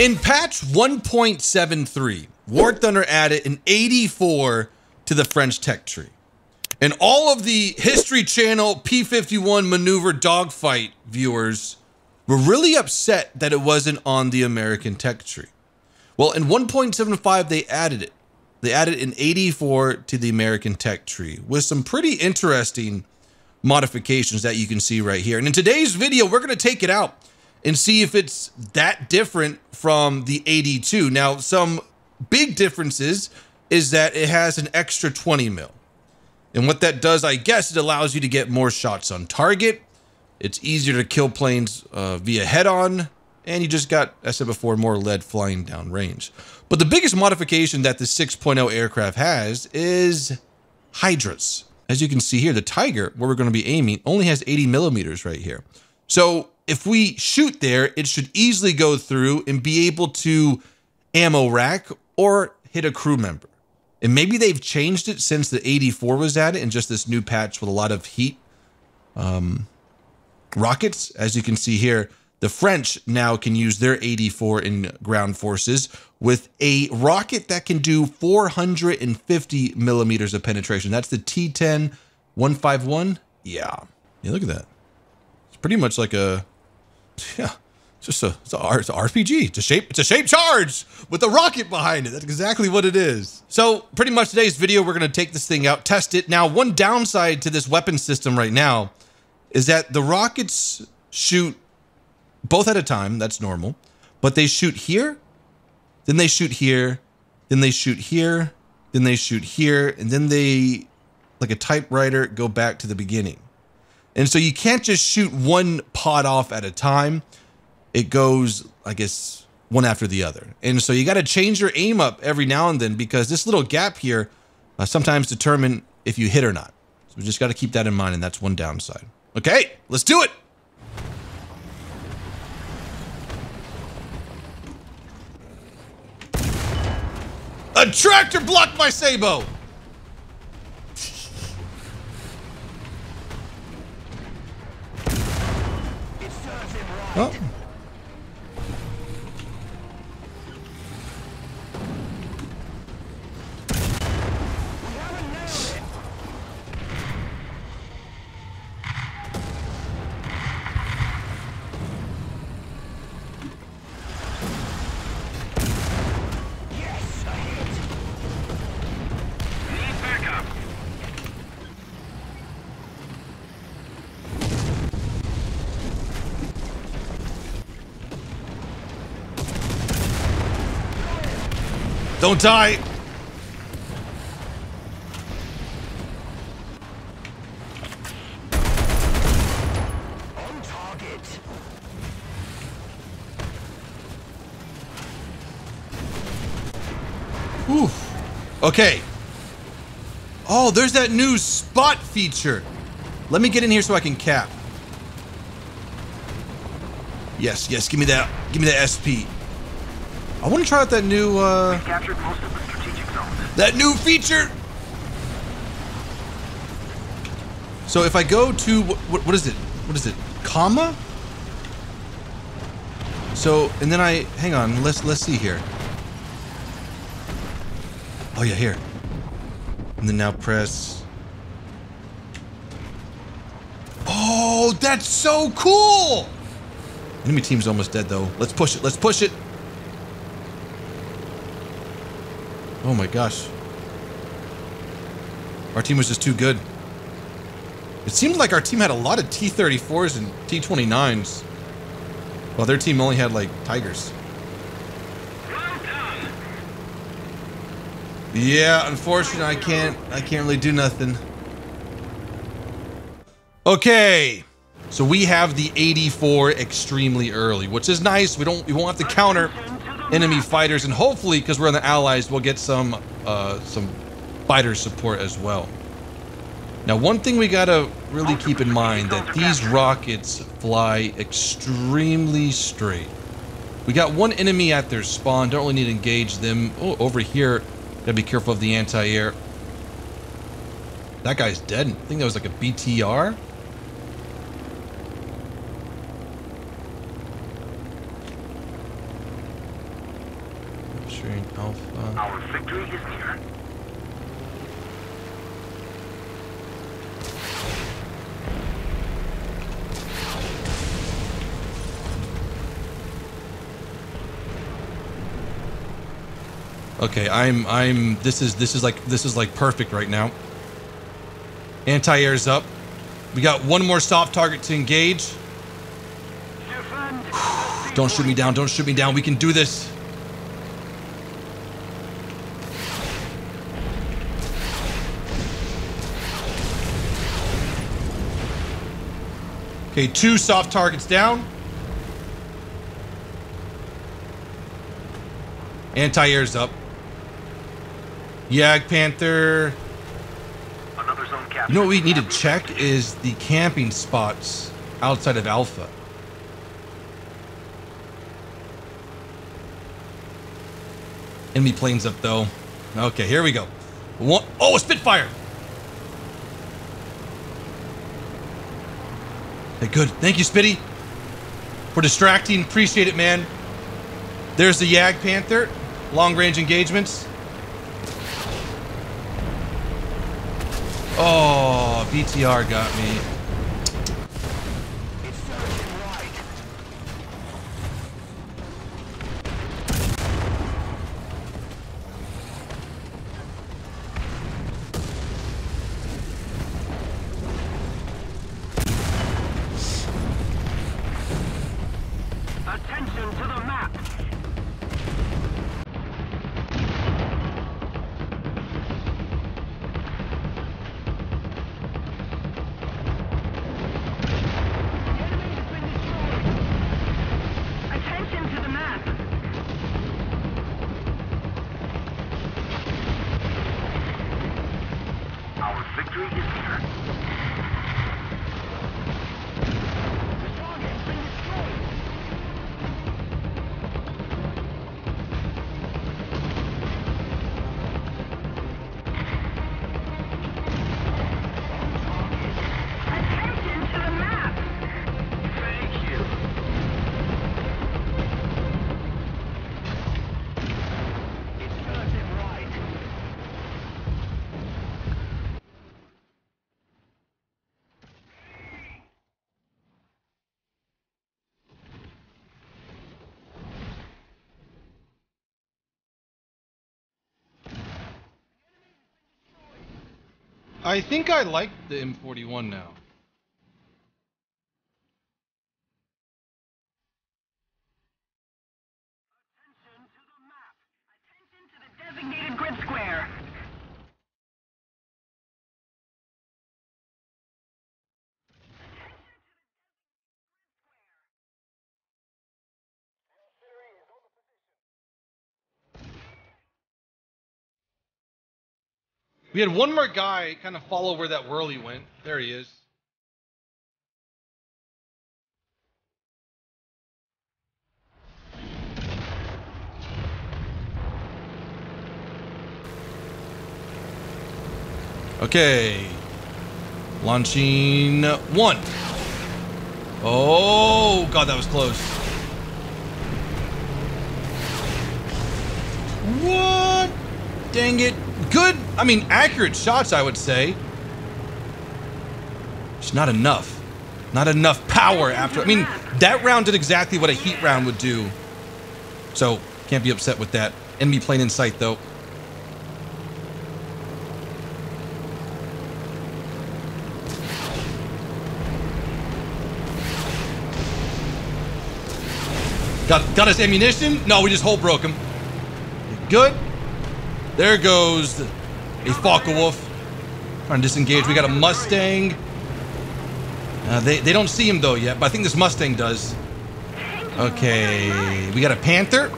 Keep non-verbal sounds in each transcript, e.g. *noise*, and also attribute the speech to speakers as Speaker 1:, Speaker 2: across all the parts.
Speaker 1: In patch 1.73, War Thunder added an AD-4 to the French tech tree. And all of the History Channel P51 maneuver dogfight viewers were really upset that it wasn't on the American tech tree. Well, in 1.75, they added it. They added an AD-4 to the American tech tree with some pretty interesting modifications that you can see right here. And in today's video, we're going to take it out and see if it's that different from the AD-2. Now, some big differences is that it has an extra 20 mil. And what that does, I guess, it allows you to get more shots on target. It's easier to kill planes uh, via head-on, and you just got, I said before, more lead flying down range. But the biggest modification that the 6.0 aircraft has is Hydras. As you can see here, the Tiger, where we're going to be aiming, only has 80 millimeters right here. So if we shoot there, it should easily go through and be able to ammo rack or hit a crew member. And maybe they've changed it since the AD-4 was added and just this new patch with a lot of heat um, rockets. As you can see here, the French now can use their AD-4 in ground forces with a rocket that can do 450 millimeters of penetration. That's the T10 151. Yeah. Yeah, look at that. It's pretty much like a, yeah, just a, it's a, it's a RPG. It's a shape, it's a shape charge with a rocket behind it. That's exactly what it is. So pretty much today's video, we're to take this thing out, test it. Now, one downside to this weapon system right now is that the rockets shoot both at a time. That's normal. But they shoot here, then they shoot here, then they shoot here, then they shoot here, and then they, like a typewriter, go back to the beginning. And so you can't just shoot one pod off at a time. It goes, I guess, one after the other. And so you got to change your aim up every now and then because this little gap here uh, sometimes determine if you hit or not. So we just got to keep that in mind, and that's one downside. Okay, let's do it. A tractor blocked my sabot! Don't die!
Speaker 2: On target.
Speaker 1: Oof. Okay. Oh, there's that new spot feature. Let me get in here so I can cap. Yes, yes, give me that. Give me that SP. I want to try out that new, uh...
Speaker 2: Captured most of the strategic zones.
Speaker 1: That new feature! So if I go to, what, what is it? What is it? Comma? So, and then I, hang on, let's, let's see here. Oh yeah, here. And then now press. Oh, that's so cool! Enemy team's almost dead though. Let's push it, let's push it! Oh my gosh. Our team was just too good. It seemed like our team had a lot of T-34s and T-29s. While their team only had, like, Tigers. Yeah, unfortunately, I can't, I can't really do nothing. Okay. So we have the AD-4 extremely early, which is nice. We don't, we won't have to counter enemy fighters, and hopefully, because we're on the allies, we'll get some uh, some fighter support as well. Now, one thing we gotta really keep in mind that these rockets fly extremely straight. We got one enemy at their spawn. Don't really need to engage them. Oh, over here, gotta be careful of the anti-air. That guy's dead. I think that was like a BTR. Oh, Alpha.
Speaker 2: Our victory is near.
Speaker 1: Okay, I'm I'm this is this is like this is like perfect right now. Anti-air's up. We got one more soft target to engage. Don't shoot me down, don't shoot me down. We can do this. Okay, two soft targets down. Anti-air's up. Jagdpanther.
Speaker 2: Another zone captured.
Speaker 1: You know what we need to check is the camping spots outside of Alpha. Enemy planes up though. Okay, here we go. One, oh, a Spitfire! Okay, good. Thank you, Spitty, for distracting. Appreciate it, man. There's the Jagdpanther. Long range engagements. Oh, BTR got me.
Speaker 2: Victory is near.
Speaker 1: I think I like the M41 now.
Speaker 2: Attention to the map. Attention to the designated grid square.
Speaker 1: We had one more guy kind of follow where that whirly went. There he is. Okay. Launching one. Oh, God, that was close. What? Dang it. Good, I mean, accurate shots, I would say. It's not enough. Not enough power after. I mean, that round did exactly what a heat round would do. So, can't be upset with that. Enemy plane in sight, though. Got, got his ammunition? No, we just hole broke him. Good. There goes a Focke-Wulf. Trying to disengage. We got a Mustang. Uh, they, they don't see him though yet, but I think this Mustang does. Okay, we got a Panther.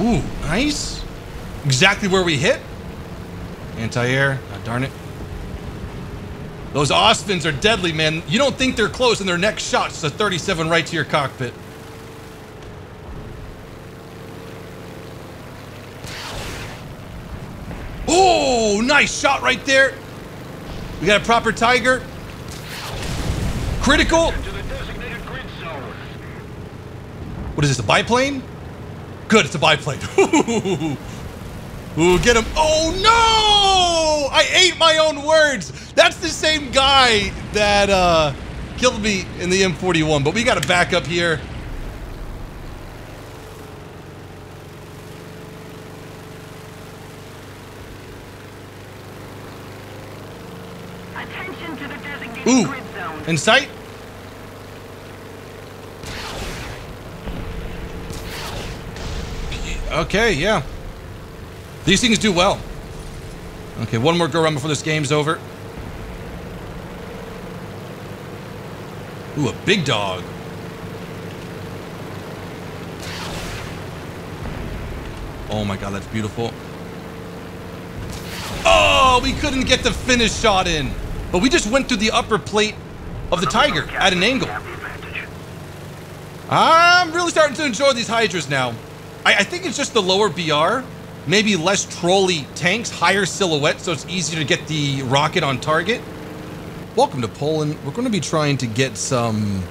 Speaker 1: Ooh, nice. Exactly where we hit. Anti-air. Ah, darn it. Those Ostwinds are deadly, man. You don't think they're close, and their next shot's a 37 right to your cockpit. Oh, nice shot right there. We got a proper Tiger. Critical. What is this, a biplane? Good, it's a biplane. *laughs* Ooh, get him. Oh no! I ate my own words. That's the same guy that uh, killed me in the M41, but we got to back up here.
Speaker 2: Attention to the designated
Speaker 1: Ooh, in sight. Okay, yeah. These things do well. Okay, one more go around before this game's over. Ooh, a big dog. Oh my god, that's beautiful. Oh, we couldn't get the finish shot in. But we just went through the upper plate of the Tiger at an angle. I'm really starting to enjoy these Hydras now. I, I think it's just the lower BR, maybe less trolley tanks, higher silhouette, so it's easier to get the rocket on target. Welcome to Poland. We're going to be trying to get some,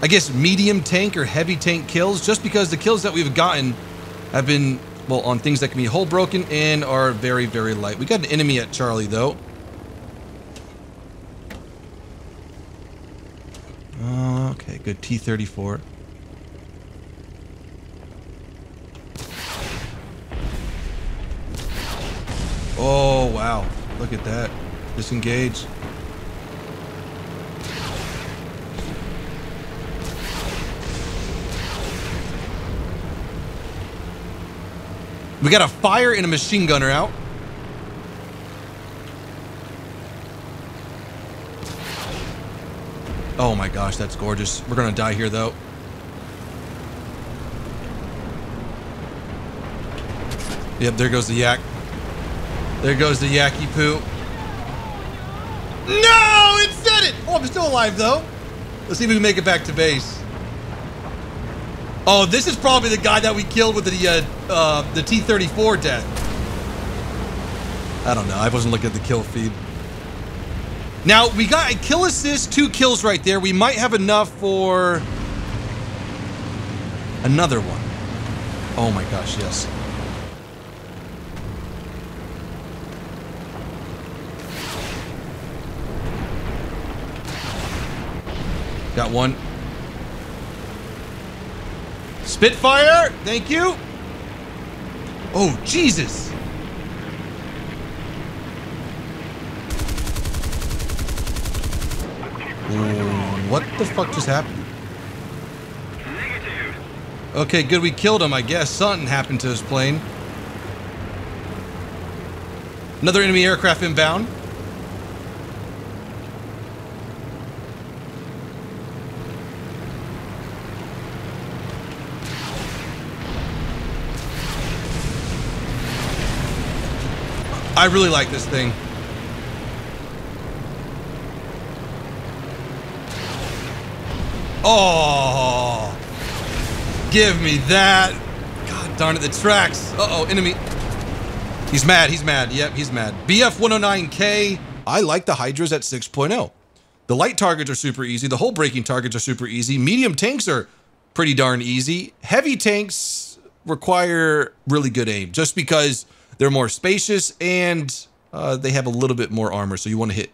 Speaker 1: I guess, medium tank or heavy tank kills, just because the kills that we've gotten have been, well, on things that can be hull broken and are very, very light. We got an enemy at Charlie, though. Okay, good T-34. Oh, wow. Look at that. Disengage. We got a fire and a machine gunner out. Oh my gosh, that's gorgeous. We're gonna die here though. Yep, there goes the yak. There goes the yaki poo. No, it said it! Oh, I'm still alive though. Let's see if we can make it back to base. Oh, this is probably the guy that we killed with the uh, uh, the T-34 death. I don't know. I wasn't looking at the kill feed. Now, we got a kill assist, two kills right there. We might have enough for another one. Oh my gosh, yes. Got one. Spitfire, thank you. Oh, Jesus. What the fuck just happened?
Speaker 2: Negative.
Speaker 1: Okay, good. We killed him, I guess. Something happened to his plane. Another enemy aircraft inbound. I really like this thing. Oh, give me that. God darn it, the tracks. Uh-oh, enemy. He's mad, he's mad. Yep, he's mad. BF-109K. I like the Hydras at 6.0. The light targets are super easy. The hull breaking targets are super easy. Medium tanks are pretty darn easy. Heavy tanks require really good aim just because they're more spacious and uh, they have a little bit more armor, so you want to hit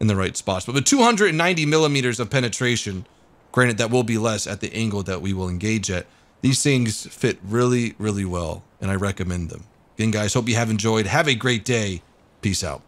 Speaker 1: in the right spots. But with 290 millimeters of penetration, granted that will be less at the angle that we will engage at, these things fit really, really well, and I recommend them. Again, guys, hope you have enjoyed. Have a great day. Peace out.